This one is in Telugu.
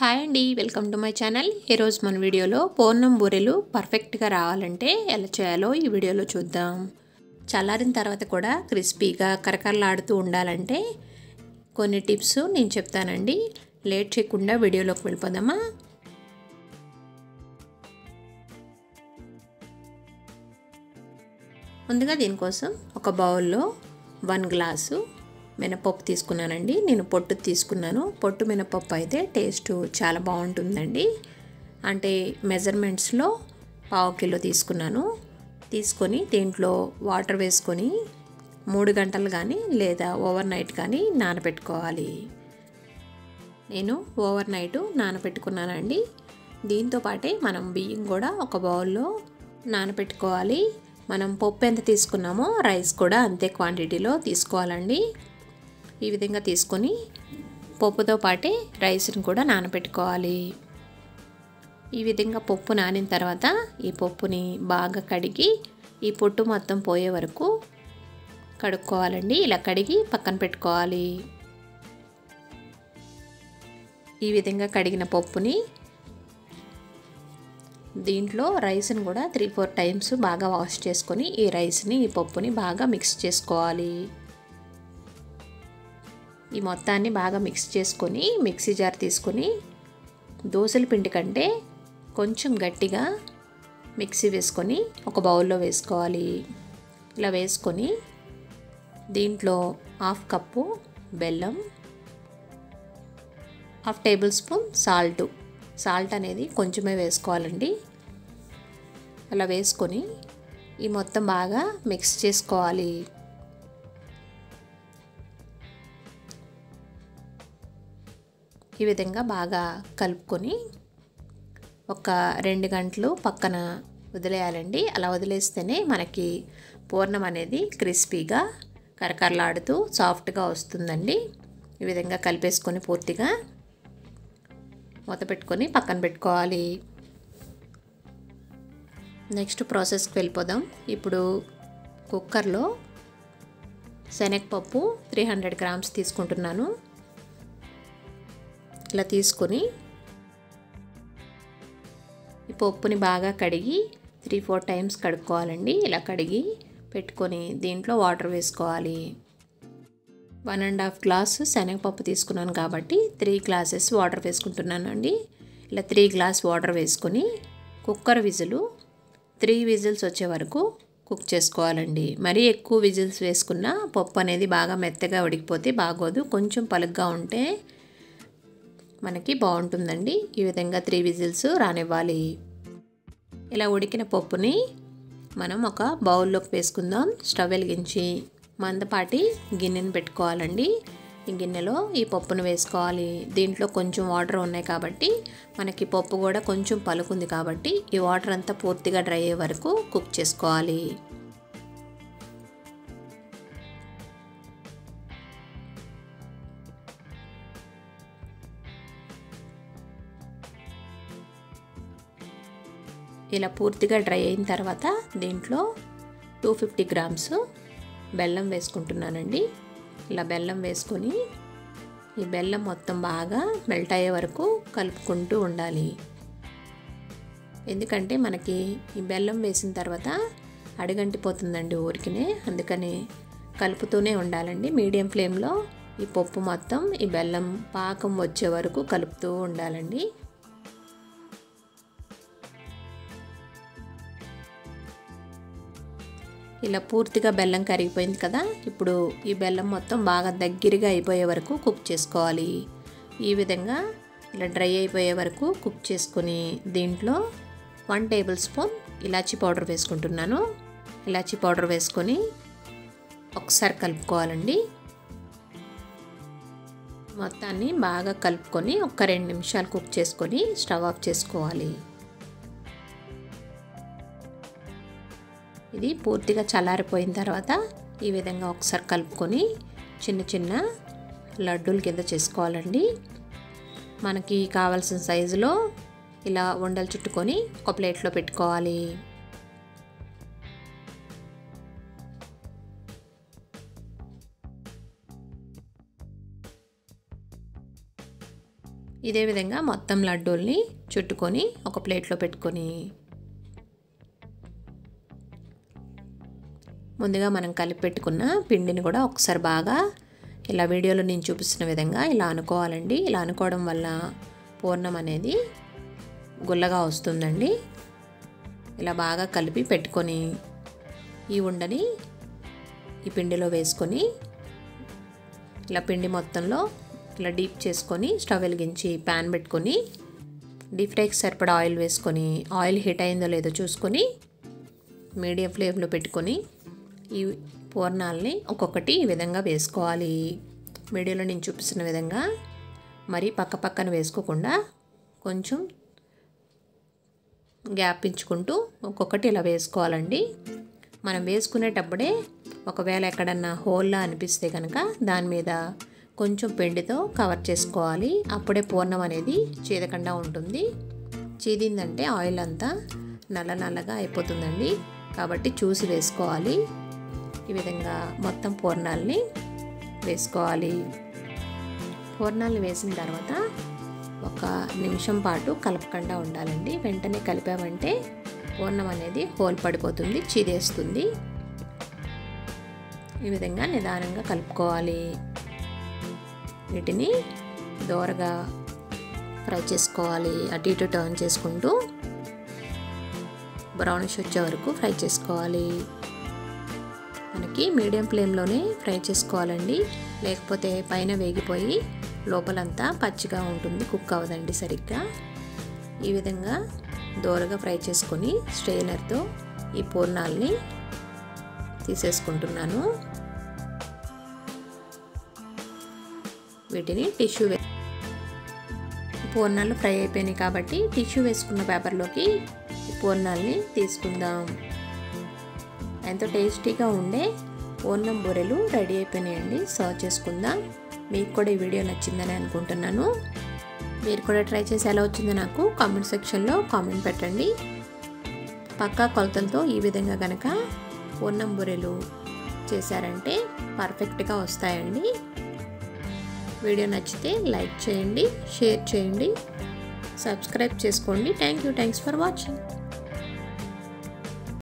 హాయ్ అండి వెల్కమ్ టు మై ఛానల్. ఈరోజు మన వీడియోలో పూర్ణం బూరెలు పర్ఫెక్ట్గా రావాలంటే ఎలా చేయాలో ఈ వీడియోలో చూద్దాం. చల్లారిన తర్వాత కూడా క్రిస్పీగా కరకరలాడుతూ ఉండాలంటే కొన్ని టిప్స్ నేను చెప్తానండి. లేట్ చేయకుండా వీడియోలోకి వెళ్ళిపోదామా? ముందుగా దీనికోసం ఒక బౌల్లో వన్ గ్లాసు మినపప్పు తీసుకున్నానండి. నేను పొట్టు తీసుకున్నాను. పొట్టు మినపప్పు అయితే టేస్ట్ చాలా బాగుంటుందండి. అంటే మెజర్మెంట్స్లో పావు కిలో తీసుకున్నాను. తీసుకొని దీంట్లో వాటర్ వేసుకొని మూడు గంటలు కానీ లేదా ఓవర్ నైట్ కానీ నానబెట్టుకోవాలి. నేను ఓవర్ నైట్ నానబెట్టుకున్నానండి. దీంతో పాటే మనం బియ్యం కూడా ఒక బౌల్లో నానబెట్టుకోవాలి. మనం పప్పు ఎంత తీసుకున్నామో రైస్ కూడా అంతే క్వాంటిటీలో తీసుకోవాలండి. ఈ విధంగా తీసుకొని పప్పుతో పాటే రైస్ని కూడా నానబెట్టుకోవాలి. ఈ విధంగా పప్పు నానిన తర్వాత ఈ పప్పుని బాగా కడిగి ఈ పొట్టు మొత్తం పోయే వరకు కడుక్కోవాలండి. ఇలా కడిగి పక్కన పెట్టుకోవాలి. ఈ విధంగా కడిగిన పప్పుని దీంట్లో రైస్ని కూడా త్రీ ఫోర్ టైమ్స్ బాగా వాష్ చేసుకొని ఈ రైస్ని ఈ పప్పుని బాగా మిక్స్ చేసుకోవాలి. ఈ మొత్తాన్ని బాగా మిక్స్ చేసుకొని మిక్సీ జార్ తీసుకొని దోశల పిండి కంటే కొంచెం గట్టిగా మిక్సీ వేసుకొని ఒక బౌల్లో వేసుకోవాలి. ఇలా వేసుకొని దీంట్లో హాఫ్ కప్పు బెల్లం half tablespoon salt. Salt అనేది కొంచెమే వేసుకోవాలండి. అలా వేసుకొని ఈ మొత్తం బాగా మిక్స్ చేసుకోవాలి. ఈ విధంగా బాగా కలుపుకొని ఒక రెండు గంటలు పక్కన వదిలేయాలండి. అలా వదిలేస్తేనే మనకి పూర్ణం అనేది క్రిస్పీగా కరకరలాడుతూ సాఫ్ట్గా వస్తుందండి. ఈ విధంగా కలిపేసుకొని పూర్తిగా మూత పెట్టుకొని పక్కన పెట్టుకోవాలి. నెక్స్ట్ ప్రాసెస్కి వెళ్ళిపోదాం. ఇప్పుడు కుక్కర్లో శనగపప్పు త్రీ హండ్రెడ్ గ్రామ్స్ తీసుకుంటున్నాను. ఇలా తీసుకొని ఈ పప్పుని బాగా కడిగి త్రీ ఫోర్ టైమ్స్ కడుక్కోవాలండి. ఇలా కడిగి పెట్టుకొని దీంట్లో వాటర్ వేసుకోవాలి. వన్ అండ్ హాఫ్ గ్లాస్ శనగపప్పు తీసుకున్నాను కాబట్టి త్రీ గ్లాసెస్ వాటర్ వేసుకుంటున్నాను అండి ఇలా త్రీ గ్లాస్ వాటర్ వేసుకొని కుక్కర్ విజులు త్రీ విజిల్స్ వచ్చే వరకు కుక్ చేసుకోవాలండి. మరీ ఎక్కువ విజిల్స్ వేసుకున్న పప్పు అనేది బాగా మెత్తగా ఉడికిపోతే బాగోదు. కొంచెం పలుగ్గా ఉంటే మనకి బాగుంటుందండి. ఈ విధంగా త్రీ విజిల్స్ రానివ్వాలి. ఇలా ఉడికిన పప్పుని మనం ఒక బౌల్లోకి వేసుకుందాం. స్టవ్ వెలిగించి మందపాటి గిన్నెను పెట్టుకోవాలండి. ఈ గిన్నెలో ఈ పప్పును వేసుకోవాలి. దీంట్లో కొంచెం వాటర్ ఉన్నాయి కాబట్టి మనకి పప్పు కూడా కొంచెం పలుకుంది కాబట్టి ఈ వాటర్ అంతా పూర్తిగా డ్రై అయ్యే వరకు కుక్ చేసుకోవాలి. ఇలా పూర్తిగా డ్రై అయిన తర్వాత దీంట్లో టూ ఫిఫ్టీ గ్రామ్స్ బెల్లం వేసుకుంటున్నానండి. ఇలా బెల్లం వేసుకొని ఈ బెల్లం మొత్తం బాగా మెల్ట్ అయ్యే వరకు కలుపుకుంటూ ఉండాలి. ఎందుకంటే మనకి ఈ బెల్లం వేసిన తర్వాత అడిగంటిపోతుందండి ఊరికినే. అందుకని కలుపుతూనే ఉండాలండి. మీడియం ఫ్లేమ్లో ఈ పప్పు మొత్తం ఈ బెల్లం పాకం వచ్చే వరకు కలుపుతూ ఉండాలండి. ఇలా పూర్తిగా బెల్లం కరిగిపోయింది కదా ఇప్పుడు ఈ బెల్లం మొత్తం బాగా దగ్గరగా అయిపోయే వరకు కుక్ చేసుకోవాలి. ఈ విధంగా ఇలా డ్రై అయిపోయే వరకు కుక్ చేసుకొని దీంట్లో వన్ టేబుల్ స్పూన్ ఇలాచీ పౌడర్ వేసుకుంటున్నాను. ఇలాచీ పౌడర్ వేసుకొని ఒకసారి కలుపుకోవాలండి. మొత్తాన్ని బాగా కలుపుకొని ఒక రెండు నిమిషాలు కుక్ చేసుకొని స్టవ్ ఆఫ్ చేసుకోవాలి. ఇది పూర్తిగా చల్లారిపోయిన తర్వాత ఈ విధంగా ఒకసారి కలుపుకొని చిన్న చిన్న లడ్డూలు కింద చేసుకోవాలండి. మనకి కావాల్సిన సైజులో ఇలా ఉండలు చుట్టుకొని ఒక ప్లేట్లో పెట్టుకోవాలి. ఇదే విధంగా మొత్తం లడ్డూల్ని చుట్టుకొని ఒక ప్లేట్లో పెట్టుకొని ముందుగా మనం కలిపి పెట్టుకున్న పిండిని కూడా ఒకసారి బాగా ఇలా వీడియోలో నేను చూపిస్తున్న విధంగా ఇలా అనుకోవాలండి. ఇలా అనుకోవడం వల్ల పూర్ణం అనేది గుల్లగా వస్తుందండి. ఇలా బాగా కలిపి పెట్టుకొని ఈ ఉండని ఈ పిండిలో వేసుకొని ఇలా పిండి మొత్తంలో ఇలా డీప్ చేసుకొని స్టవ్ వెలిగించి ప్యాన్ పెట్టుకొని డీప్ ఫ్రైకి సరిపడా ఆయిల్ వేసుకొని ఆయిల్ హీట్ అయిందో లేదో చూసుకొని మీడియం ఫ్లేమ్లో పెట్టుకొని ఈ పూర్ణాలని ఒక్కొక్కటి ఈ విధంగా వేసుకోవాలి. వీడియోలో నేను చూపిస్తున్న విధంగా మరి పక్క పక్కన వేసుకోకుండా కొంచెం గ్యాప్ ఇచ్చుకుంటూ ఒక్కొక్కటి ఇలా వేసుకోవాలండి. మనం వేసుకునేటప్పుడే ఒకవేళ ఎక్కడన్నా హోల్లా అనిపిస్తే కనుక దాని మీద కొంచెం పిండితో కవర్ చేసుకోవాలి. అప్పుడే పూర్ణం అనేది చీదకుండా ఉంటుంది. చీదిందంటే ఆయిల్ అంతా నల్ల నల్లగా అయిపోతుందండి. కాబట్టి చూసి వేసుకోవాలి. ఈ విధంగా మొత్తం పూర్ణాలని వేసుకోవాలి. పూర్ణాలు వేసిన తర్వాత ఒక నిమిషం పాటు కలపకుండా ఉండాలండి. వెంటనే కలిపామంటే పూర్ణం అనేది హోల్ పడిపోతుంది చీదేస్తుంది. ఈ విధంగా నిదానంగా కలుపుకోవాలి. వీటిని దోరగా ఫ్రై చేసుకోవాలి. అటు ఇటు టర్న్ చేసుకుంటూ బ్రౌనిష్ వచ్చే వరకు ఫ్రై చేసుకోవాలి. మనకి మీడియం ఫ్లేమ్లోనే ఫ్రై చేసుకోవాలండి. లేకపోతే పైన వేగిపోయి లోపలంతా పచ్చిగా ఉంటుంది కుక్ అవ్వదండి సరిగ్గా. ఈ విధంగా దోరగా ఫ్రై చేసుకొని స్ట్రెయినర్తో ఈ పూర్ణాలని తీసేసుకుంటున్నాను. వీటిని టిష్యూ వే పూర్ణాలు ఫ్రై అయిపోయినాయి కాబట్టి టిష్యూ వేసుకున్న పేపర్లోకి పూర్ణాలని తీసుకుందాం. ఎంతో టేస్టీగా ఉండే ఓన్నం బూరెలు రెడీ అయిపోయినాయండి. సర్వ్ చేసుకుందాం. మీకు కూడా ఈ వీడియో నచ్చిందని అనుకుంటున్నాను. మీరు కూడా ట్రై చేసి ఎలా వచ్చిందో నాకు కామెంట్ సెక్షన్లో కామెంట్ పెట్టండి. పక్కా కొలతలతో ఈ విధంగా కనుక ఓన్నం బూరెలు చేశారంటే పర్ఫెక్ట్గా వస్తాయండి. వీడియో నచ్చితే లైక్ చేయండి షేర్ చేయండి సబ్స్క్రైబ్ చేసుకోండి. Thank you. Thanks for watching.